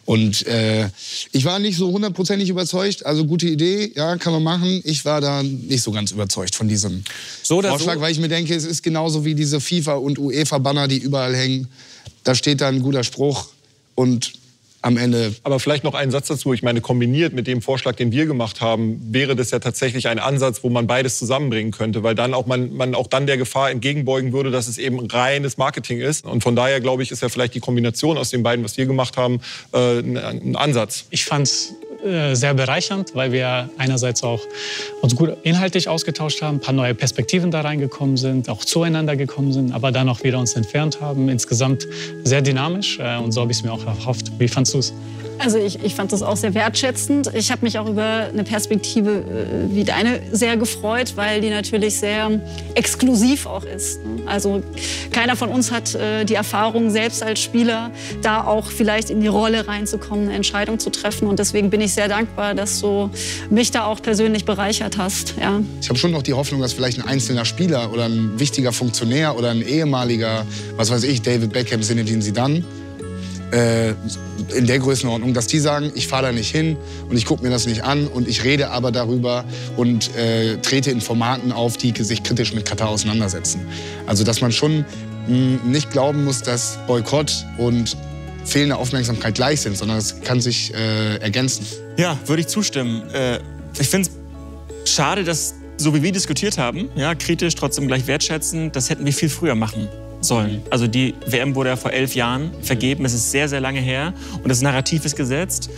Und äh, ich war nicht so hundertprozentig überzeugt. Also gute Idee, ja, kann man machen. Ich war da nicht so ganz überzeugt von diesem so Vorschlag, so? weil ich mir denke, es ist genauso wie diese FIFA- und UEFA-Banner, die überall hängen. Da steht da ein guter Spruch und am Ende. Aber vielleicht noch einen Satz dazu. Ich meine, kombiniert mit dem Vorschlag, den wir gemacht haben, wäre das ja tatsächlich ein Ansatz, wo man beides zusammenbringen könnte, weil dann auch man, man auch dann der Gefahr entgegenbeugen würde, dass es eben reines Marketing ist. Und von daher glaube ich, ist ja vielleicht die Kombination aus den beiden, was wir gemacht haben, äh, ein Ansatz. Ich fand es sehr bereichernd, weil wir einerseits auch uns gut inhaltlich ausgetauscht haben, ein paar neue Perspektiven da reingekommen sind, auch zueinander gekommen sind, aber dann auch wieder uns entfernt haben. Insgesamt sehr dynamisch äh, und so habe ich es mir auch erhofft. Wie fandst du es? Also ich, ich fand das auch sehr wertschätzend. Ich habe mich auch über eine Perspektive äh, wie deine sehr gefreut, weil die natürlich sehr exklusiv auch ist. Ne? Also keiner von uns hat äh, die Erfahrung, selbst als Spieler da auch vielleicht in die Rolle reinzukommen, eine Entscheidung zu treffen. Und deswegen bin ich sehr dankbar, dass du mich da auch persönlich bereichert hast. Ja. Ich habe schon noch die Hoffnung, dass vielleicht ein einzelner Spieler oder ein wichtiger Funktionär oder ein ehemaliger, was weiß ich, David Beckham, Zinedine Zidane, äh, in der Größenordnung, dass die sagen, ich fahre da nicht hin und ich gucke mir das nicht an und ich rede aber darüber und äh, trete in Formaten auf, die sich kritisch mit Katar auseinandersetzen. Also dass man schon mh, nicht glauben muss, dass Boykott und fehlende Aufmerksamkeit gleich sind, sondern es kann sich äh, ergänzen. Ja, würde ich zustimmen. Äh, ich finde es schade, dass so wie wir diskutiert haben, ja, kritisch, trotzdem gleich wertschätzen, das hätten wir viel früher machen sollen. Also die WM wurde ja vor elf Jahren vergeben. Es ist sehr, sehr lange her und das Narrativ ist gesetzt.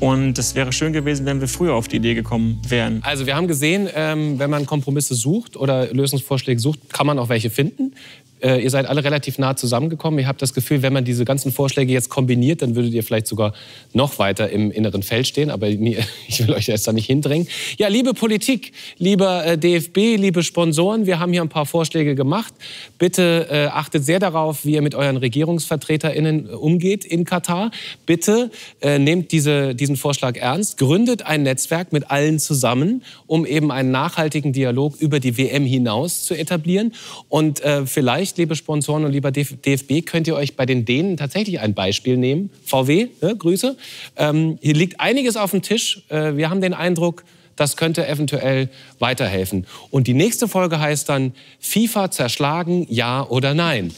Und es wäre schön gewesen, wenn wir früher auf die Idee gekommen wären. Also wir haben gesehen, ähm, wenn man Kompromisse sucht oder Lösungsvorschläge sucht, kann man auch welche finden. Äh, ihr seid alle relativ nah zusammengekommen. Ich habe das Gefühl, wenn man diese ganzen Vorschläge jetzt kombiniert, dann würdet ihr vielleicht sogar noch weiter im inneren Feld stehen. Aber ich will euch jetzt da nicht hindrängen. Ja, liebe Politik, lieber äh, DFB, liebe Sponsoren, wir haben hier ein paar Vorschläge gemacht. Bitte äh, achtet sehr darauf, wie ihr mit euren RegierungsvertreterInnen umgeht in Katar. Bitte äh, nehmt diese, diesen Vorschlag ernst, gründet ein Netzwerk mit allen zusammen, um eben einen nachhaltigen Dialog über die WM hinaus zu etablieren. Und äh, vielleicht vielleicht, liebe Sponsoren und lieber DFB, könnt ihr euch bei den Dänen tatsächlich ein Beispiel nehmen. VW, ne, Grüße. Ähm, hier liegt einiges auf dem Tisch. Äh, wir haben den Eindruck, das könnte eventuell weiterhelfen. Und die nächste Folge heißt dann FIFA zerschlagen, ja oder nein.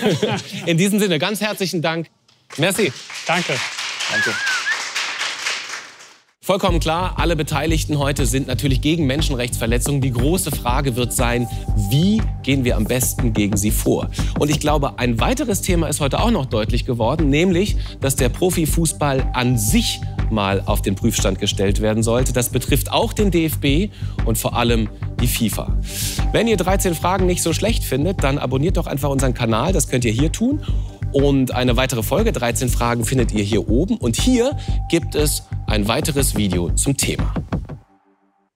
In diesem Sinne, ganz herzlichen Dank. Merci. Danke. Danke. Vollkommen klar, alle Beteiligten heute sind natürlich gegen Menschenrechtsverletzungen. Die große Frage wird sein, wie gehen wir am besten gegen sie vor? Und ich glaube, ein weiteres Thema ist heute auch noch deutlich geworden, nämlich, dass der Profifußball an sich mal auf den Prüfstand gestellt werden sollte. Das betrifft auch den DFB und vor allem die FIFA. Wenn ihr 13 Fragen nicht so schlecht findet, dann abonniert doch einfach unseren Kanal. Das könnt ihr hier tun. Und eine weitere Folge 13 Fragen findet ihr hier oben. Und hier gibt es ein weiteres Video zum Thema.